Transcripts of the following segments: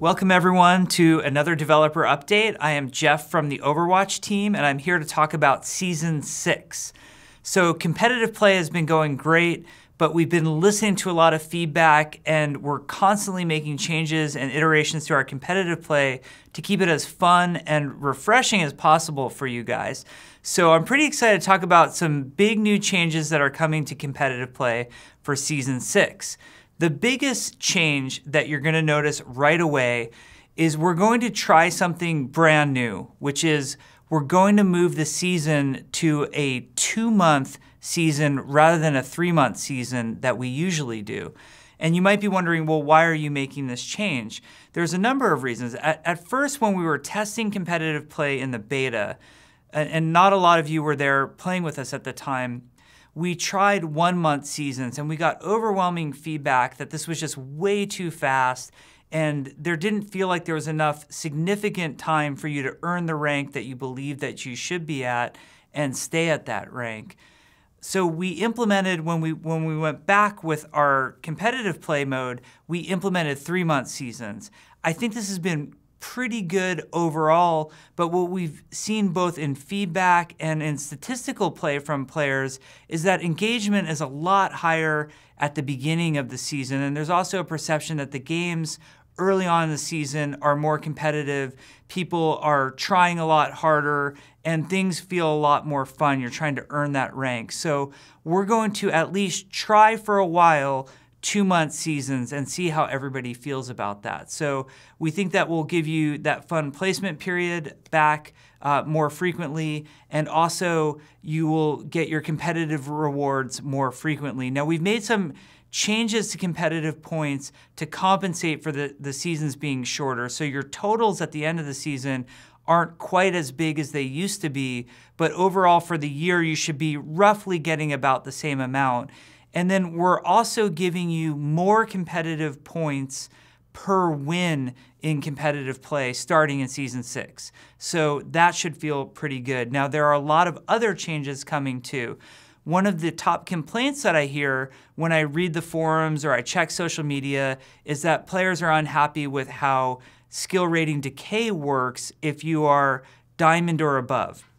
Welcome everyone to another developer update. I am Jeff from the Overwatch team and I'm here to talk about season six. So competitive play has been going great, but we've been listening to a lot of feedback and we're constantly making changes and iterations to our competitive play to keep it as fun and refreshing as possible for you guys. So I'm pretty excited to talk about some big new changes that are coming to competitive play for season six. The biggest change that you're gonna notice right away is we're going to try something brand new, which is we're going to move the season to a two month season rather than a three month season that we usually do. And you might be wondering, well, why are you making this change? There's a number of reasons. At, at first, when we were testing competitive play in the beta, and not a lot of you were there playing with us at the time, we tried one month seasons and we got overwhelming feedback that this was just way too fast and there didn't feel like there was enough significant time for you to earn the rank that you believe that you should be at and stay at that rank. So we implemented when we when we went back with our competitive play mode, we implemented 3-month seasons. I think this has been pretty good overall, but what we've seen both in feedback and in statistical play from players is that engagement is a lot higher at the beginning of the season. And there's also a perception that the games early on in the season are more competitive. People are trying a lot harder and things feel a lot more fun. You're trying to earn that rank. So we're going to at least try for a while two month seasons and see how everybody feels about that. So we think that will give you that fun placement period back uh, more frequently, and also you will get your competitive rewards more frequently. Now we've made some changes to competitive points to compensate for the, the seasons being shorter. So your totals at the end of the season aren't quite as big as they used to be, but overall for the year you should be roughly getting about the same amount. And then we're also giving you more competitive points per win in competitive play starting in season six. So that should feel pretty good. Now, there are a lot of other changes coming too. One of the top complaints that I hear when I read the forums or I check social media is that players are unhappy with how skill rating decay works if you are diamond or above.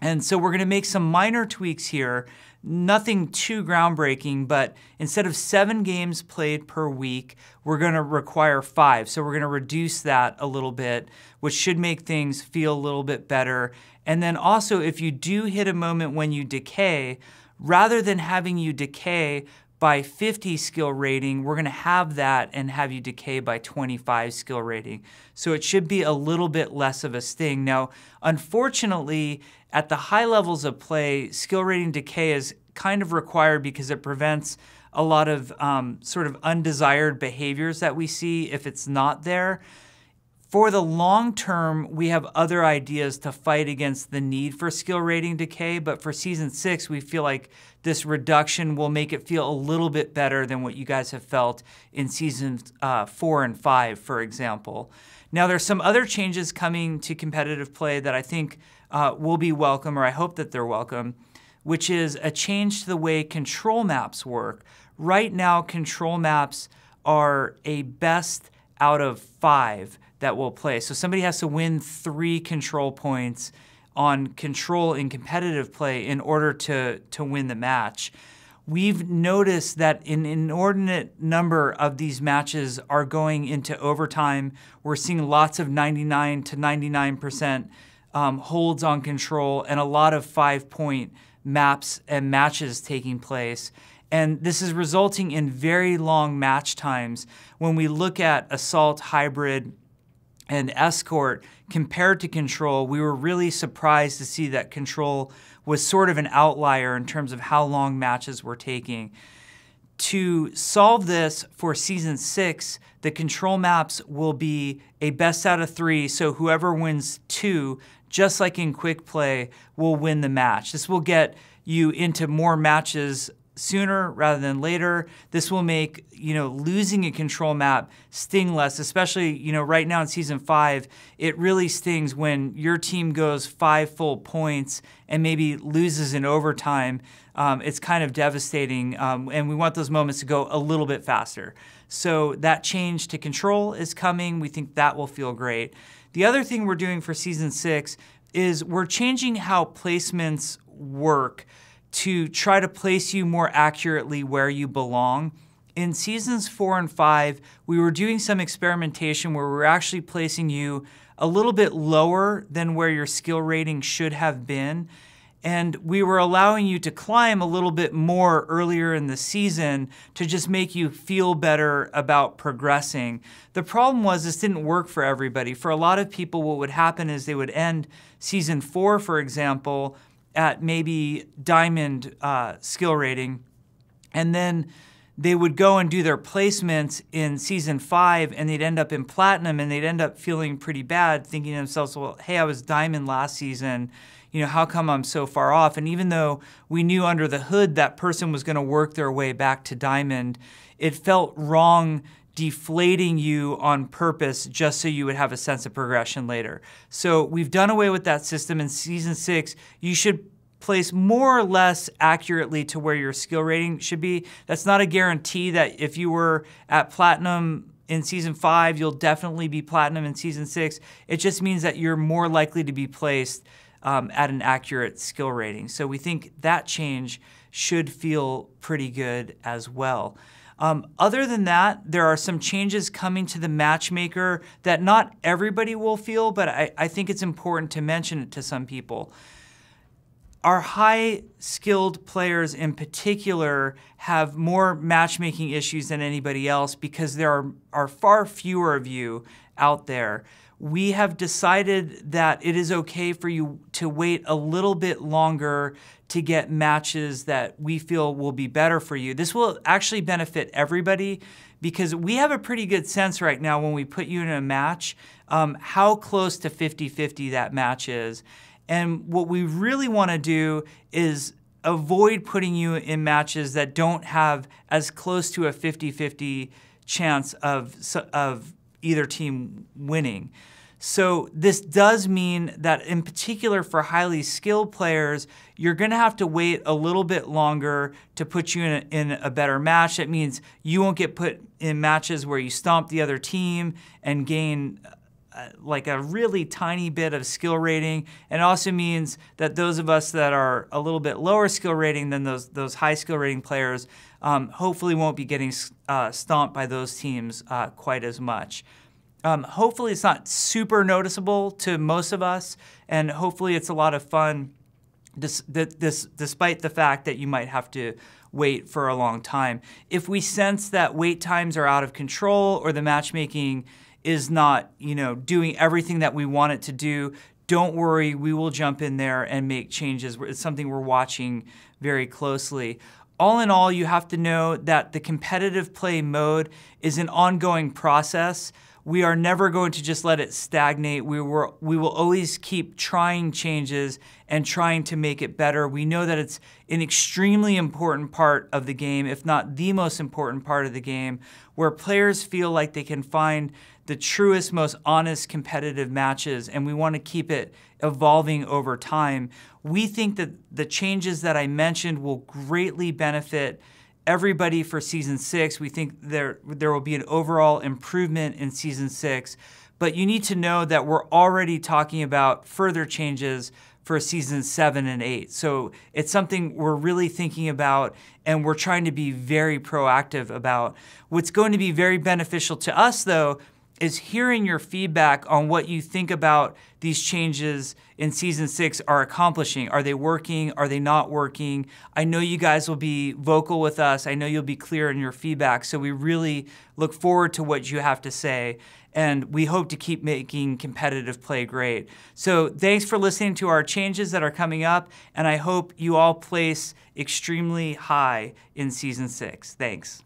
And so we're gonna make some minor tweaks here nothing too groundbreaking, but instead of seven games played per week, we're going to require five. So we're going to reduce that a little bit, which should make things feel a little bit better. And then also, if you do hit a moment when you decay, rather than having you decay by 50 skill rating, we're gonna have that and have you decay by 25 skill rating. So it should be a little bit less of a sting. Now, unfortunately, at the high levels of play, skill rating decay is kind of required because it prevents a lot of um, sort of undesired behaviors that we see if it's not there. For the long term, we have other ideas to fight against the need for skill rating decay, but for season six, we feel like this reduction will make it feel a little bit better than what you guys have felt in seasons uh, four and five, for example. Now, there's some other changes coming to competitive play that I think uh, will be welcome, or I hope that they're welcome, which is a change to the way control maps work. Right now, control maps are a best out of five that will play. So somebody has to win three control points on control in competitive play in order to, to win the match. We've noticed that an inordinate number of these matches are going into overtime. We're seeing lots of 99 to 99% um, holds on control and a lot of five point maps and matches taking place. And this is resulting in very long match times. When we look at Assault Hybrid and escort compared to control, we were really surprised to see that control was sort of an outlier in terms of how long matches were taking. To solve this for season six, the control maps will be a best out of three, so whoever wins two, just like in quick play, will win the match. This will get you into more matches sooner rather than later. This will make, you know, losing a control map sting less, especially, you know, right now in season five, it really stings when your team goes five full points and maybe loses in overtime. Um, it's kind of devastating, um, and we want those moments to go a little bit faster. So that change to control is coming. We think that will feel great. The other thing we're doing for season six is we're changing how placements work to try to place you more accurately where you belong. In seasons four and five, we were doing some experimentation where we were actually placing you a little bit lower than where your skill rating should have been. And we were allowing you to climb a little bit more earlier in the season to just make you feel better about progressing. The problem was this didn't work for everybody. For a lot of people, what would happen is they would end season four, for example, at maybe diamond uh, skill rating, and then they would go and do their placements in season five and they'd end up in platinum and they'd end up feeling pretty bad, thinking to themselves, well, hey, I was diamond last season. You know, how come I'm so far off? And even though we knew under the hood that person was going to work their way back to diamond, it felt wrong deflating you on purpose just so you would have a sense of progression later. So we've done away with that system in season six. You should place more or less accurately to where your skill rating should be. That's not a guarantee that if you were at platinum in season five, you'll definitely be platinum in season six. It just means that you're more likely to be placed um, at an accurate skill rating. So we think that change should feel pretty good as well. Um, other than that, there are some changes coming to the matchmaker that not everybody will feel, but I, I think it's important to mention it to some people. Our high skilled players in particular have more matchmaking issues than anybody else because there are, are far fewer of you out there we have decided that it is okay for you to wait a little bit longer to get matches that we feel will be better for you. This will actually benefit everybody because we have a pretty good sense right now when we put you in a match um, how close to 50 50 that match is. And what we really want to do is avoid putting you in matches that don't have as close to a 50 50 chance of, of either team winning. So this does mean that in particular for highly skilled players, you're going to have to wait a little bit longer to put you in a, in a better match. That means you won't get put in matches where you stomp the other team and gain uh, like a really tiny bit of skill rating. And also means that those of us that are a little bit lower skill rating than those, those high skill rating players um, hopefully won't be getting uh, stomped by those teams uh, quite as much. Um, hopefully, it's not super noticeable to most of us, and hopefully, it's a lot of fun. This, this, despite the fact that you might have to wait for a long time. If we sense that wait times are out of control or the matchmaking is not, you know, doing everything that we want it to do, don't worry, we will jump in there and make changes. It's something we're watching very closely. All in all, you have to know that the competitive play mode is an ongoing process we are never going to just let it stagnate. We, were, we will always keep trying changes and trying to make it better. We know that it's an extremely important part of the game, if not the most important part of the game, where players feel like they can find the truest, most honest competitive matches, and we want to keep it evolving over time. We think that the changes that I mentioned will greatly benefit everybody for season six. We think there, there will be an overall improvement in season six. But you need to know that we're already talking about further changes for season seven and eight. So it's something we're really thinking about and we're trying to be very proactive about. What's going to be very beneficial to us, though, is hearing your feedback on what you think about these changes in season six are accomplishing. Are they working? Are they not working? I know you guys will be vocal with us. I know you'll be clear in your feedback. So we really look forward to what you have to say. And we hope to keep making competitive play great. So thanks for listening to our changes that are coming up. And I hope you all place extremely high in season six. Thanks.